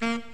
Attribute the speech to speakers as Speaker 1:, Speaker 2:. Speaker 1: Mm-hmm.